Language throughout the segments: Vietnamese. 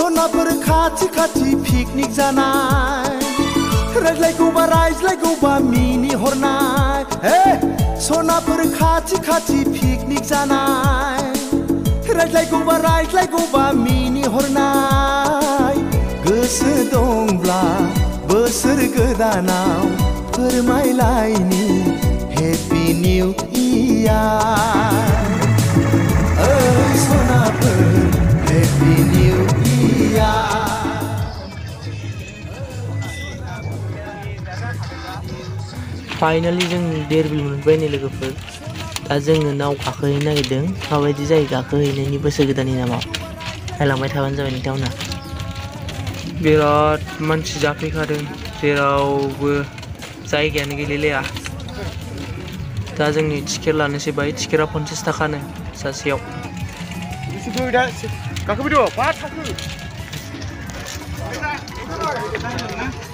सनाफोर खाथि खाथि पिकनिक जानाय। रायज्लायगौबा रायज्लायगौबा मिनि हरनाय। हे सनाफोर खाथि खाथि पिकनिक जानाय। रायज्लायगौबा रायज्लायगौबा गोसो दंब्ला बोसोर गोदानाव फोरमायलायनि हेपि निउ इयार ओइ सनाफोर happy new फाइनालि जों देरबिल मोनबाय नै लोगोफोर दा जोङो नाव गाखोहैनो नागिरदों माबायदि जायो गाखोहैनायनि बोसोर गोदाननि नामाव नायलांबाय थाबानो जाबाय नोंथांमोना बिराद मानसि जाफैखादों जेरावबो जायगायानो गैलायलाया दा जोंनि टिकेट लानोसै बाहाय टिकेटआ पन्सास थाखानो सासेयाव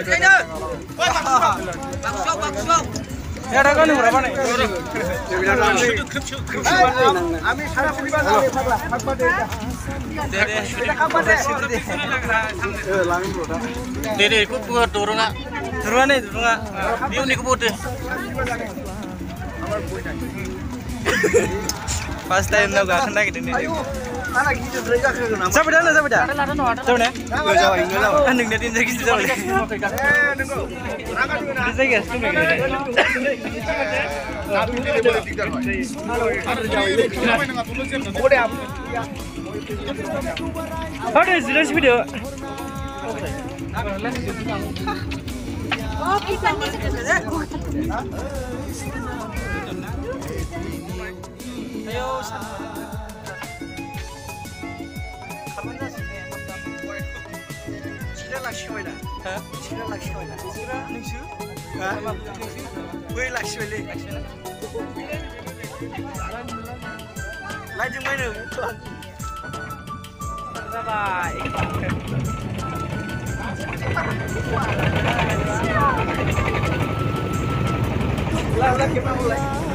Sudah dah. Kakak berdua, pat aku. চাৰিজন চাৰিজন আমি সারা পরিবার যাবে পাগলা থাকবা দে এটা খাবা দে Dede, ikut gua dorong ah. Dorong nih, dorong ah. Dia nih kebut deh. First time na gak kena gitu nih. আনা কিছু ধরে যাকে না Siapa dah? Siapa dah? Siapa dah? Jauh, enggak jauh. Andeng dari dari situ jauh. Eh, nunggu. Bisa gitu. Tapi dia boleh tinggal. Ada jauh ini. Boleh apa? Ada jelas video. Ayo. Sila laksiyona. Ha? Nechira laksiyona. Nechira? Nechira? Ha? Ui laksiyona. Laksiyona. Laju mana? Bye bye. Lah, lah, kita mulai.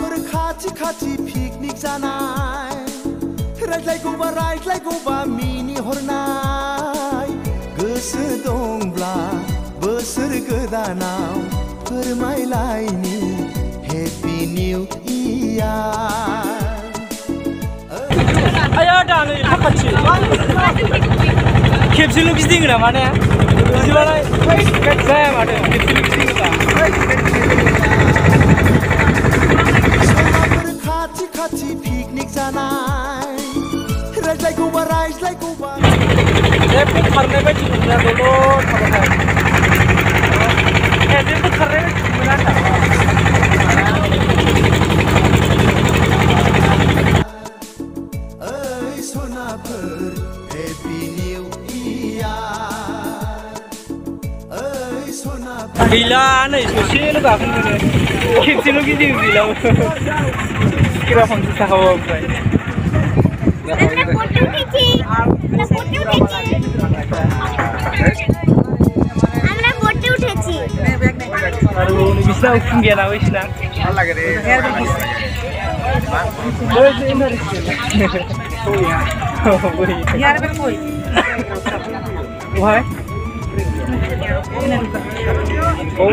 खाथि खाथि पिकनिक जानाय। रायज्लायगौबा रायज्लायगौबा मिनि हरनाय। गोसो दंब्ला बोसोर गोदानाव फोरमायलायनि हेपि निउ. खेबसेल' गिदिङो ऐसे खरने में झूमना बोलो ऐसे तो खरने में झूमना আমরা বোটে উঠেছি। বিছনা উঠুন গিয়ে না ওইস না ভালো লাগে রে ওই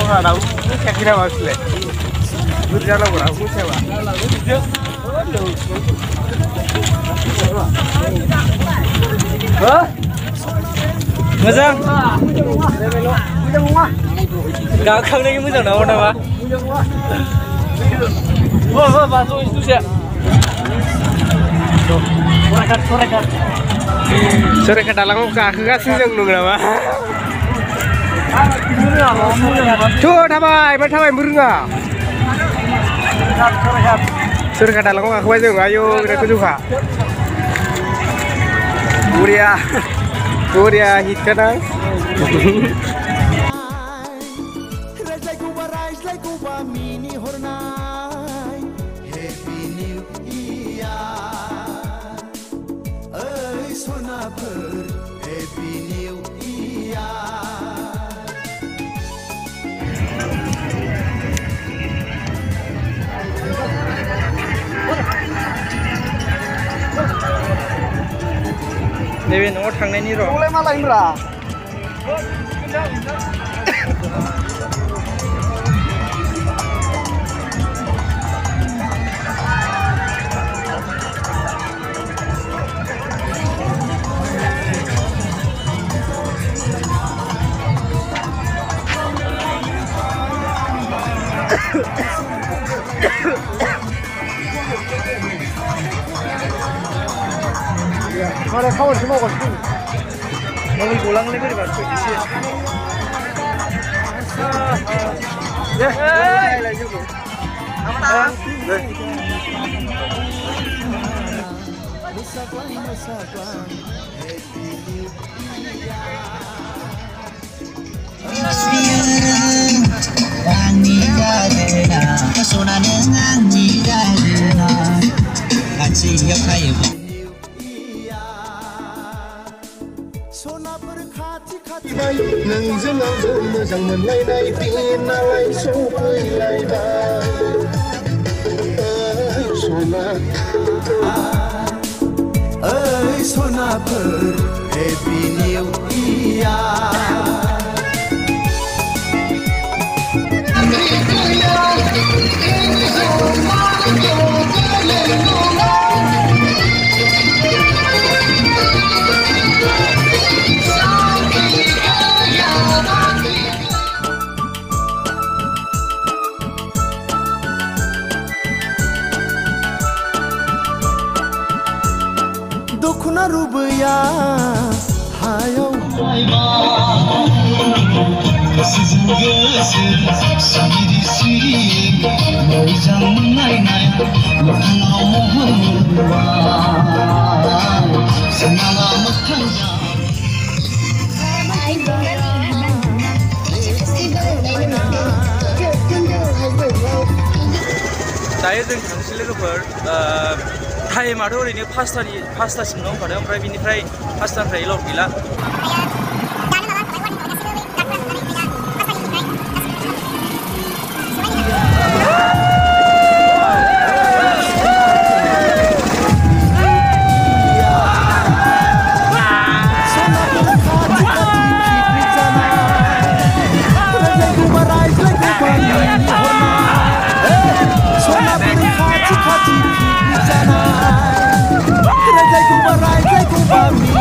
আমরা দাও চাকরিরা আসলে Virgana ora, kusa ora. Hah? Mozang. Gak kang lagi mozang nawa nawa. Wah wah basuh itu sih. Sorekat sorekat. Sorekat dalam kaki kasih yang nunggu nawa. Tuh, thamai, thamai murunga. Suruh kata aku aja ayo kita juga. Kuria, kuria hit kadang. नैबे न'आव थांनायनि र' Mulai malah Indra. Mana kawan semua kau mobile गलांलाय बोरैबा एसे Musagwan, musagwan, hepi niu आंनि गारोना सना नों आंनि गारोना खाथियाव थायोब्ला सनाफोर nay ngừng giữa nắng rộn rằng mình nay nay tin na lay số quay lại ơi sona ơi sona per ebiniu ia Hãy subscribe dokunar Dokuna rubaya hayav Sizin gözünüz siri siri Nay canlı nay nay Lokuna rubaya Sen alamıktan ya Dahil din sa silver, टाइमाथ' ओरैनो पासतानि पासतासिम दंखादों ओमफ्राय बिनिफ्राय पासतानिफ्राय गैला। family.